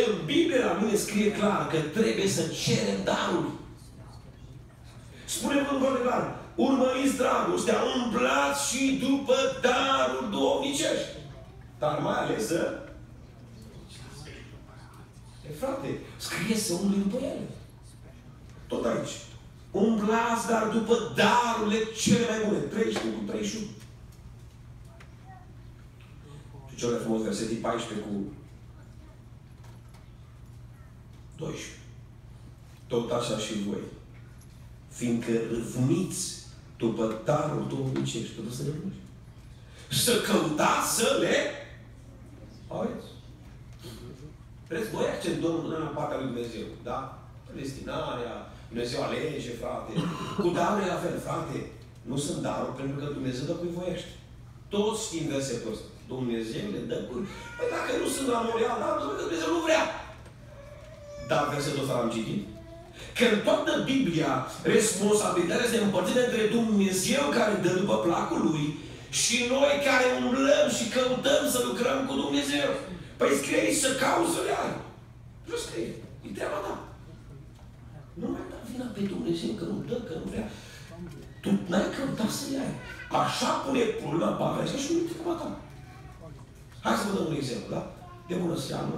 În Biblie la mine scrie clar că trebuie să cerem darul. Spune în clar, urmăriți dragostea, umblați și după darul duhovnicești. Dar mai ales să... E, frate, scrie să umbli după ele. Tot aici. Umblați, dar după darurile cele mai bune. 31 cu 31. Și cel mai frumos versetul 14 cu 12. Tot așa și voi. Fiindcă râvniți după darul duhovnicești, tot să le Să căutați să le aveți. Vreți voi accent Domnul în partea lui Dumnezeu, da? Predestinarea, Dumnezeu alege, frate. Cu darul la fel, frate. Nu sunt daruri pentru că Dumnezeu dă cui voiește. Toți știm versetul ăsta. Dumnezeu le dă cui. Păi dacă nu sunt la Montreal, dar că Dumnezeu nu vrea. Dar versetul ăsta l-am citit. Că în toată Biblia responsabilitatea este împărțită între Dumnezeu care dă după placul Lui și noi care umblăm și căutăm să lucrăm cu Dumnezeu. Păi scrie aici să cauți să le ai. Nu scrie. E treaba ta. Nu mai da vina pe Dumnezeu că nu dă, că nu vrea. Tu n-ai căutat să le ai. Așa pune problema Pavel și nu e treaba ta. Hai să vă dăm un exemplu, da? De bună seamă.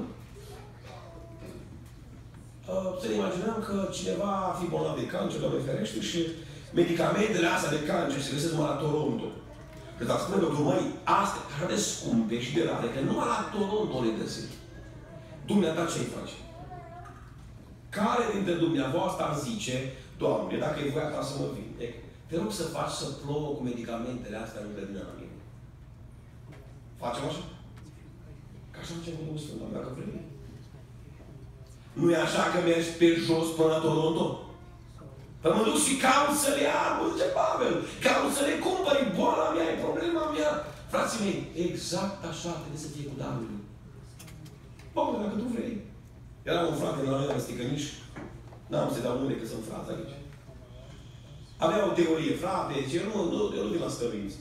Uh, să ne imaginăm că cineva ar fi bolnav de cancer, Doamne ferește, și medicamentele astea de cancer se găsesc numai la Toronto. Că dar spune doctor, măi, astea așa de scumpe și de rare, că numai la Toronto le găsim. Dumneata ce-i face? Care dintre dumneavoastră ar zice, Doamne, dacă e voia ta să mă vindec, te rog să faci să plouă cu medicamentele astea în grădina la mine. Facem așa? Ca așa facem cu Duhul Sfânt, dacă vrei. Nu e așa că mergi pe jos până la Toronto? Păi mă duc și caut să le ia, mă zice Pavel, caut să le cumpăr, e boala mea, e problema mea. Frații mei, exact așa trebuie să fie cu darurile. Bă, dacă tu vrei. Era un frate la noi la Sticăniș, n-am să dau nume că sunt frate aici. Avea o teorie, frate, zice, nu, nu, eu nu vin la stăruință.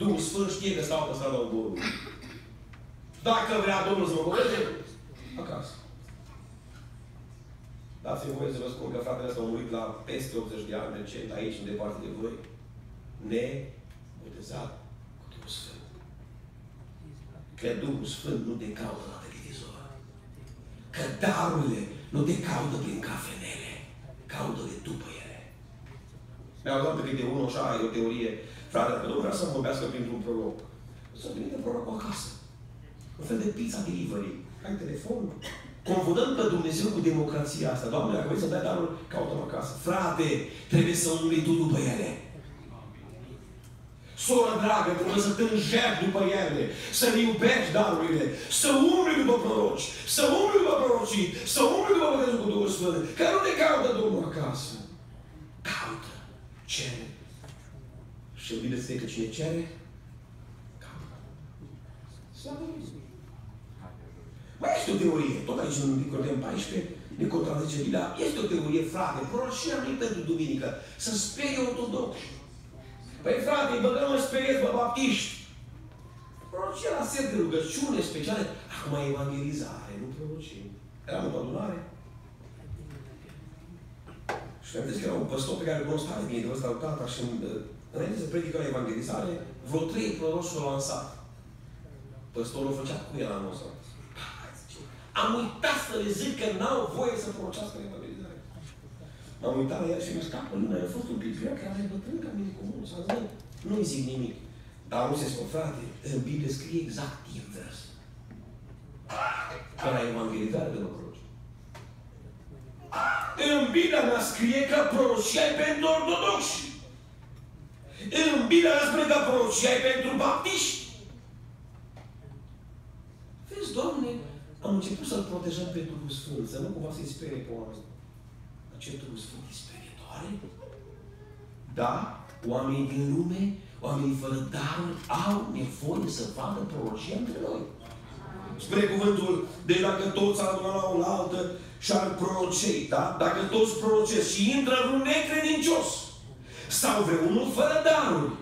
Duhul Sfânt știe că stau pe strada Ogorului. Dacă vrea Domnul să mă cobreze, acasă. Dați-mi voie să vă spun că fratele ăsta a murit la peste 80 de ani recent, aici, în departe de voi, nebotezat cu Duhul Sfânt. Că Duhul Sfânt nu te caută la televizor. Că darurile nu te caută prin cafenele, caută-le după ele. Mi-au dat pe câte unul așa, e o teorie, frate, că nu vrea să vorbească printr-un proroc. Să trimite prorocul acasă. Un fel de pizza delivery. Ai telefon, confundăm pe Dumnezeu cu democrația asta. Doamne, dacă vrei să dai darul, caută-mă acasă. Frate, trebuie să umbli tu după ele. Soră dragă, trebuie să te înjerpi după ele, să le iubești darurile, să umbli după proroci, să umbli după prorocii, să umbli după bătăzul cu Duhul Sfânt, că nu te caută Domnul acasă. Caută, cere. Și bine să că cine cere, caută. Slavă Mai este o teorie, tot aici în Nicodem 14, ne contrazice Biblia, este o teorie, frate, prorocia nu pentru duminică, să sperie ortodoxi. Păi frate, îi băgăm în speriet pe baptiști. Prorocia la set de rugăciune speciale, acum e evangelizare, nu prorocie. Era o adunare. Și mi-am că era un păstor pe care îl cunosc tare bine, de ăsta tata și înainte să predică la evangelizare, vreo trei proroci s-au lansat. Păstorul făcea cu el anul ăsta. Am uitat să le zic că n-au voie să prorocească la evangelizare. M-am uitat la el și mi-a scapă lumea, a fost un pic prea care are bătrân ca mine comun. Și am zis, nu-i zic nimic. Dar nu se spune, frate, în Biblie scrie exact invers. Că la evangelizare de lucruri. În Biblia mea scrie că prorocia e pentru ortodoxi. În Biblia mea spune că prorocia e pentru baptiști. Vezi, Doamne, am început să-L protejăm pe Duhul Sfânt, să nu cumva să-i sperie pe oameni. Acest Duhul Sfânt e sperietoare? Da, oamenii din lume, oamenii fără daruri, au nevoie să vadă prorocia între noi. Spre cuvântul, deci dacă toți adună la o altă și ar prorocei, da? Dacă toți prorocesc și intră vreun necredincios sau vreunul fără daruri,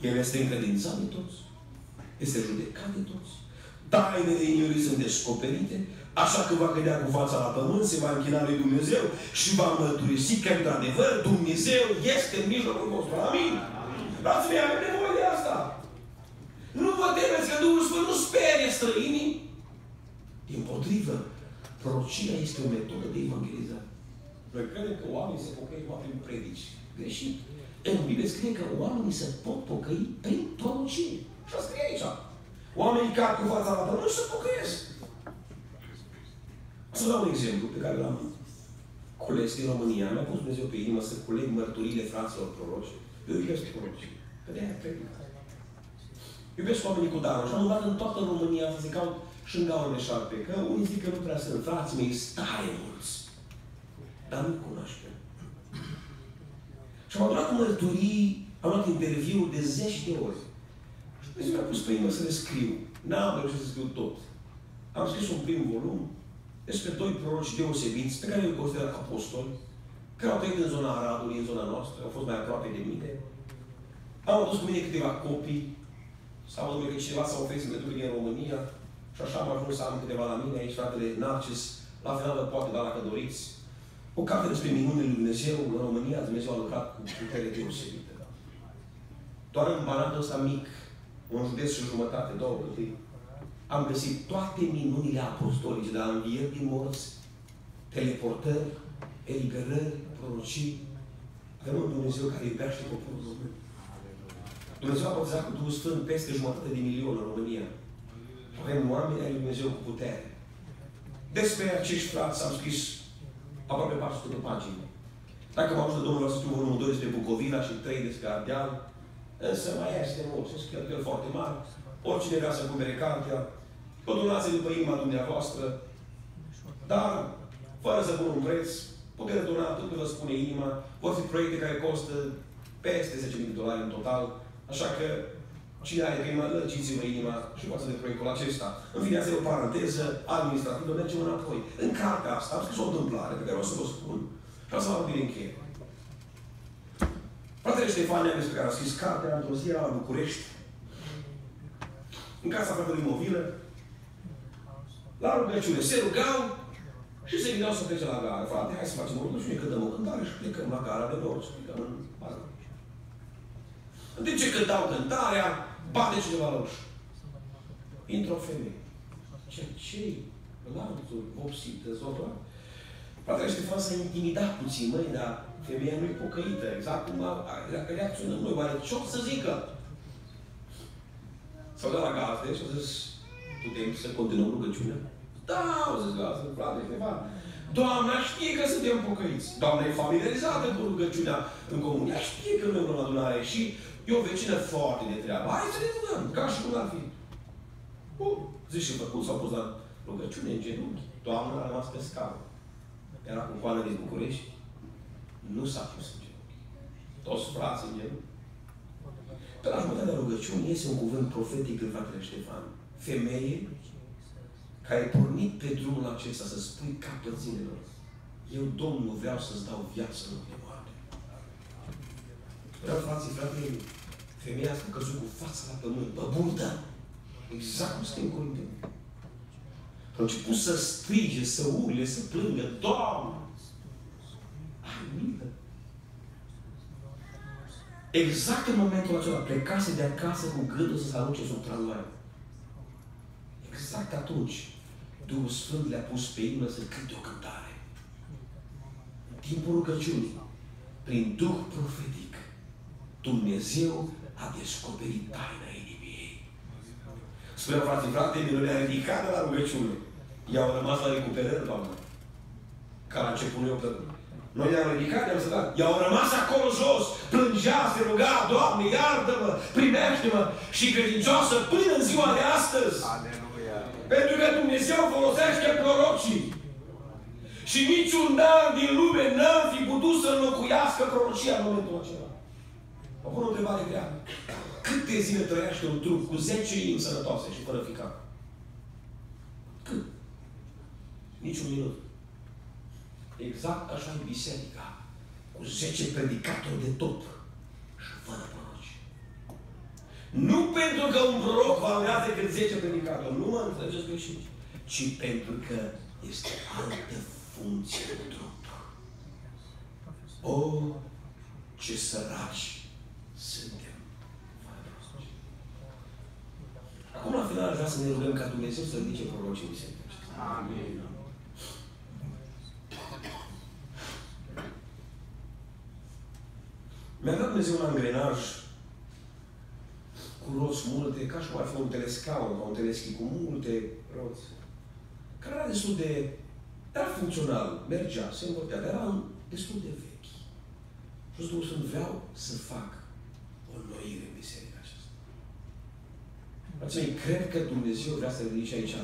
el este încredințat de toți, este judecat de toți, tainele iniorii sunt descoperite, așa că va cădea cu fața la pământ, se va închina lui Dumnezeu și va mărturisi că, într-adevăr, Dumnezeu este în mijlocul vostru. Amin? Frații mei, avem nevoie de asta. Nu vă temeți că Duhul Sfânt nu sperie străinii. Din potrivă, prorocia este o metodă de evangelizare. Noi credem că oamenii se pocăiesc numai prin predici. Greșit. În Biblie scrie că oamenii se pot pocăi prin prorocie. Și scrie aici. Oamenii care cu fața la pământ se pocăiesc. Să dau un exemplu pe care l-am cules din România. Mi-a pus Dumnezeu pe inimă să culeg mărturile fraților proroci. Eu iubesc proroci. Că de-aia predic. Iubesc oamenii cu darul. Și am dat în toată România să se caut și în gaură de șarpe. Că unii zic că nu prea sunt. Frații mei, stare mulți. Dar nu cunoaște. Și am adunat mărturii, am luat interviu de zeci de ori. Și Dumnezeu mi-a pus pe inimă să le scriu. N-am reușit să scriu tot. Am scris un prim volum despre doi proroci deosebiți, pe care îi consider apostoli, care au trăit în zona Aradului, în zona noastră, au fost mai aproape de mine. Am adus cu mine câteva copii sau domnule că cineva s-a oferit să mă duc din România și așa am ajuns să am câteva la mine aici, fratele Narcis, la final poate da dacă doriți. O carte despre minunile lui Dumnezeu în România, Dumnezeu a lucrat cu putere deosebită. Doar în Banatul ăsta mic, un județ și jumătate, două câtei, am găsit toate minunile apostolice, de la învieri din morți, teleportări, eliberări, prorocii. Avem un Dumnezeu care iubește poporul român. Dumnezeu a botezat cu Duhul Sfânt peste jumătate de milion în România. Avem oameni ai Lui Dumnezeu cu putere. Despre acești frați am scris aproape 400 de pagini. Dacă m-am ajuns de Domnul, să scriu volumul 2 despre Bucovina și 3 despre Ardeal, însă mai este mult, sunt cheltuieli foarte mari. Oricine vrea să cumpere cartea, o donație după inima dumneavoastră, dar fără să pun un preț, puteți dona tot ce vă spune inima. Vor fi proiecte care costă peste 10.000 de dolari în total, așa că cine are prima, lăciți-vă inima și față de proiectul acesta. În fine, asta e o paranteză administrativă, mergem înapoi. În cartea asta am scris o întâmplare pe care o să vă spun și o să vă bine încheie. Fratele Ștefania, despre care a scris cartea, într-o zi la București, în casa fratelui Movilă, la rugăciune, se rugau și se gândeau să plece la gara. Frate, hai să facem o rugăciune, cântăm o cântare și plecăm la gara de nord, plecăm în bază. În timp ce cântau cântarea, bate cineva la ușă. Intră o femeie. Ce? ce Lanțuri, vopsită, zotoa. Fratele Ștefan s-a intimidat puțin, măi, dar femeia nu-i pocăită, exact cum a, a, a reacționăm noi. Oare ce o să zică? S-au dat la gazde și au zis, putem să continuăm rugăciunea? Da, au zis gazde, frate Ștefan. Doamna știe că suntem pocăiți. Doamna e familiarizată cu rugăciunea în comun. Ea știe că noi în adunare și e o vecină foarte de treabă. Hai să ne rugăm, ca și cum ar fi. Bun. Zici și făcut, s-au pus la rugăciune în genunchi. Doamna a rămas pe scară. Era cu coană din București. Nu s-a pus în genunchi. Toți frații în genunchi. Pe la jumătatea rugăciunii iese un cuvânt profetic în fratele Ștefan. Femeie care ai pornit pe drumul acesta să spui capăt zilelor. Eu, Domnul, vreau să-ți dau viață în loc de moarte. Vreau, frații, frate, femeia asta a căzut cu fața la pământ, pe burtă. Exact cum scrie în Corinteni. A început să strige, să urle, să plângă. Doamne! Ai milă! Exact în momentul acela plecase de acasă cu gândul să se arunce sub tramvai. Exact atunci, Duhul Sfânt le-a pus pe inimă să cânte o cântare. În timpul rugăciunii, prin Duh profetic, Dumnezeu a descoperit taina inimii ei. Spune frate, frate, mi le-a ridicat de la rugăciune. I-au rămas la recuperări, Doamne. Ca la început eu pe noi ne-am ridicat, ne-am sărat. I-au rămas acolo jos, plângea, se ruga, Doamne, iartă-mă, primește-mă și credincioasă până în ziua de astăzi. Aleluia. Pentru că Dumnezeu folosește prorocii. Și niciun dar din lume n-ar fi putut să înlocuiască prorocia în momentul acela. Vă pun o întrebare grea. Câte zile trăiește un trup cu 10 inimi sănătoase și fără ficat? Cât? Niciun minut. Exact așa e biserica. Cu 10 predicatori de top și fără proroci. Nu pentru că un proroc valorează cât 10 predicatori, nu mă înțelegeți greșit, ci pentru că este altă funcție în trup. O, ce săraci suntem fără proroci. Acum, la final, aș vrea să ne rugăm ca Dumnezeu să ridice prorocii în biserică. Amin. Mi-a dat Dumnezeu un angrenaj cu roți multe, ca și cum ar fi un telescaun, sau un teleschi cu multe roți. Care era destul de... Era funcțional, mergea, se învârtea, dar era destul de vechi. Și Duhul Sfânt vreau să fac o noire în biserica aceasta. Frații mei, cred că Dumnezeu vrea să ridice aici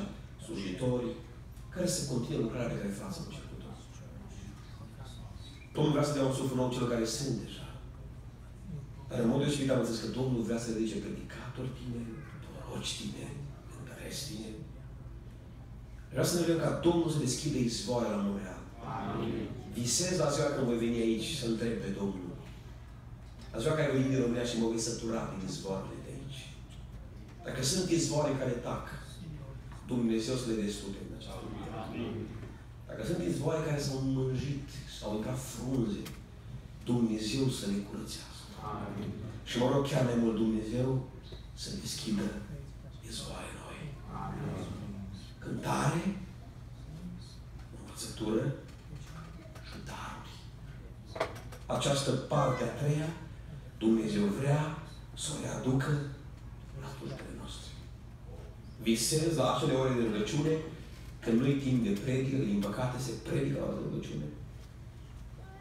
slujitori care să continue lucrarea pe care frații au început-o. Domnul vrea să dea un suflet nou celor care sunt deja. Dar în mod deosebit am înțeles că Domnul vrea să ridice predicatori tineri, proroci tineri, cântăreți tineri. Vreau să ne rugăm ca Domnul să deschide izvoare la Montreal. Amin. Visez la ziua când voi veni aici să întreb pe Domnul. La ziua care voi veni din România și mă voi sătura din izvoarele de aici. Dacă sunt izvoare care tac, Dumnezeu să le destupe în această lume. Amin. Dacă sunt izvoare care s-au mânjit, s-au intrat frunze, Dumnezeu să le curățească. Amin. Și mă rog chiar mai mult Dumnezeu să deschidă izvoare noi. Amin. Cântare, învățătură și daruri. Această parte a treia, Dumnezeu vrea să o readucă la slujbele noastre. Visez la acele ore de rugăciune, când nu e timp de predică, din păcate se predică la rugăciune.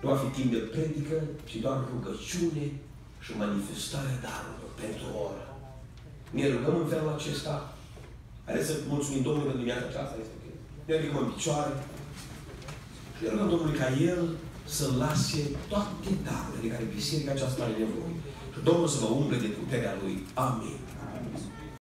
Nu va fi timp de predică, ci doar rugăciune și manifestarea darurilor pentru o oră. Ne rugăm în felul acesta. Haideți să mulțumim Domnului pentru dimineața aceasta. Este ok. Ne ridicăm în picioare. Și ne rugăm Domnului ca El să lase toate darurile de care biserica aceasta are nevoie. Și Domnul să vă umple de puterea Lui. Amin. Amin.